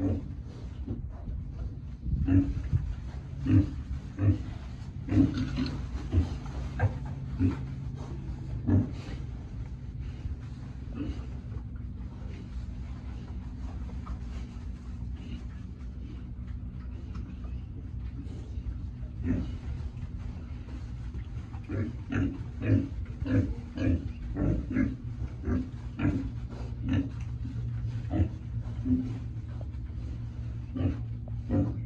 Mm-hmm. Mm-hmm.